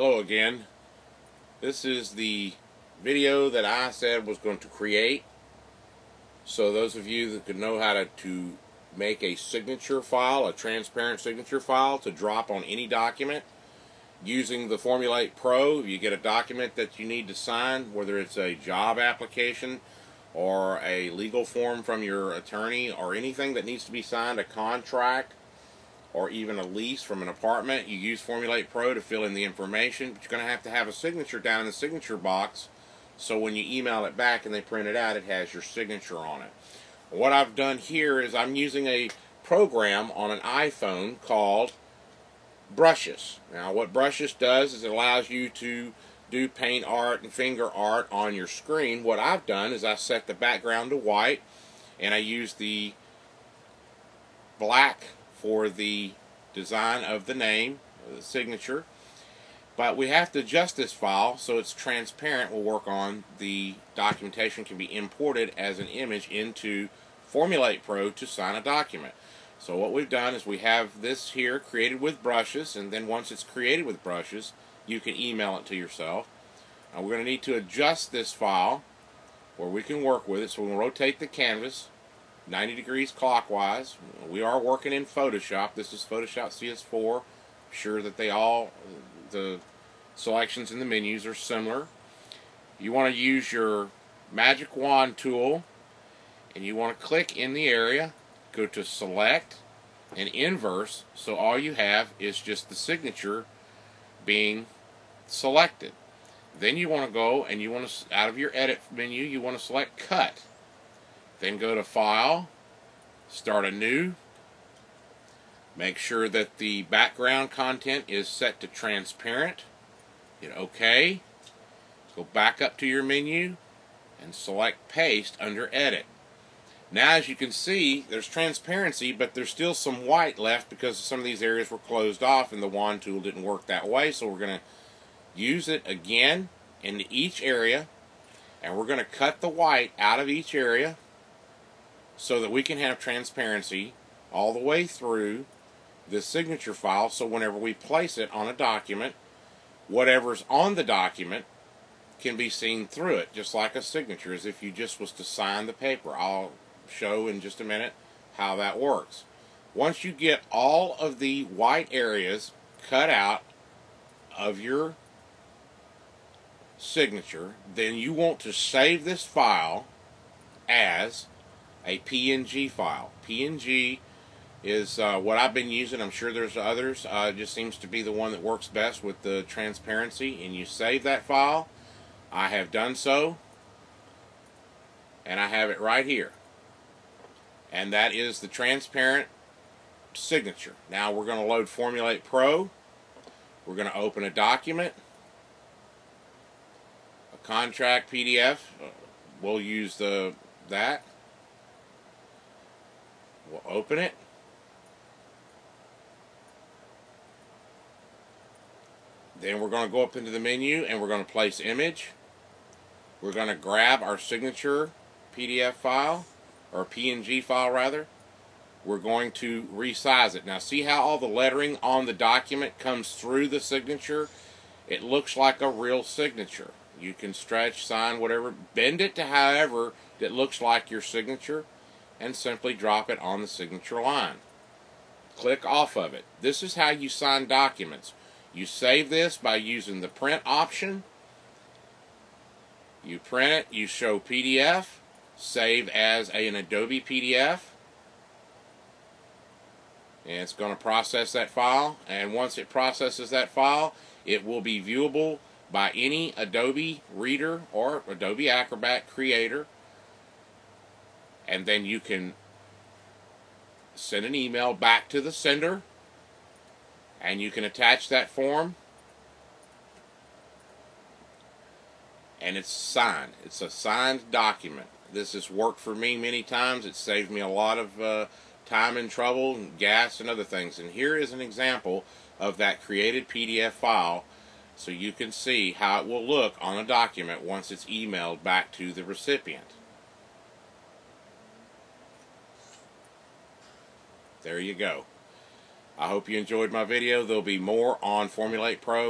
Hello again. This is the video that I said was going to create. So those of you that could know how to, to make a signature file, a transparent signature file to drop on any document using the Formulate Pro, you get a document that you need to sign, whether it's a job application or a legal form from your attorney or anything that needs to be signed, a contract, or even a lease from an apartment, you use Formulate Pro to fill in the information, but you're going to have to have a signature down in the signature box so when you email it back and they print it out, it has your signature on it. What I've done here is I'm using a program on an iPhone called Brushes. Now what Brushes does is it allows you to do paint art and finger art on your screen. What I've done is I set the background to white and I use the black for the design of the name, the signature. But we have to adjust this file so it's transparent. We'll work on the documentation can be imported as an image into Formulate Pro to sign a document. So what we've done is we have this here created with brushes and then once it's created with brushes you can email it to yourself. Now we're going to need to adjust this file where we can work with it. So we'll rotate the canvas 90 degrees clockwise. We are working in Photoshop. This is Photoshop CS4. sure that they all, the selections in the menus are similar. You want to use your magic wand tool and you want to click in the area, go to select and inverse so all you have is just the signature being selected. Then you want to go and you want to, out of your edit menu, you want to select cut. Then go to File, Start a New. Make sure that the background content is set to transparent. Hit OK. Go back up to your menu and select Paste under Edit. Now as you can see, there's transparency, but there's still some white left because some of these areas were closed off and the wand tool didn't work that way. So we're going to use it again into each area and we're going to cut the white out of each area so that we can have transparency all the way through the signature file so whenever we place it on a document, whatever's on the document can be seen through it, just like a signature, as if you just was to sign the paper. I'll show in just a minute how that works. Once you get all of the white areas cut out of your signature, then you want to save this file as a PNG file. PNG is uh, what I've been using. I'm sure there's others. Uh, it just seems to be the one that works best with the transparency. And you save that file. I have done so. And I have it right here. And that is the transparent signature. Now we're going to load Formulate Pro. We're going to open a document. A contract PDF. We'll use the that. We'll open it. Then we're going to go up into the menu and we're going to place image. We're going to grab our signature PDF file, or PNG file rather. We're going to resize it. Now see how all the lettering on the document comes through the signature? It looks like a real signature. You can stretch, sign, whatever, bend it to however it looks like your signature and simply drop it on the signature line. Click off of it. This is how you sign documents. You save this by using the print option. You print it, you show PDF, save as an Adobe PDF. And it's going to process that file. And once it processes that file, it will be viewable by any Adobe Reader or Adobe Acrobat creator and then you can send an email back to the sender and you can attach that form and it's signed. It's a signed document. This has worked for me many times. It saved me a lot of uh, time and trouble and gas and other things. And here is an example of that created PDF file so you can see how it will look on a document once it's emailed back to the recipient. There you go. I hope you enjoyed my video. There'll be more on Formulate Pro.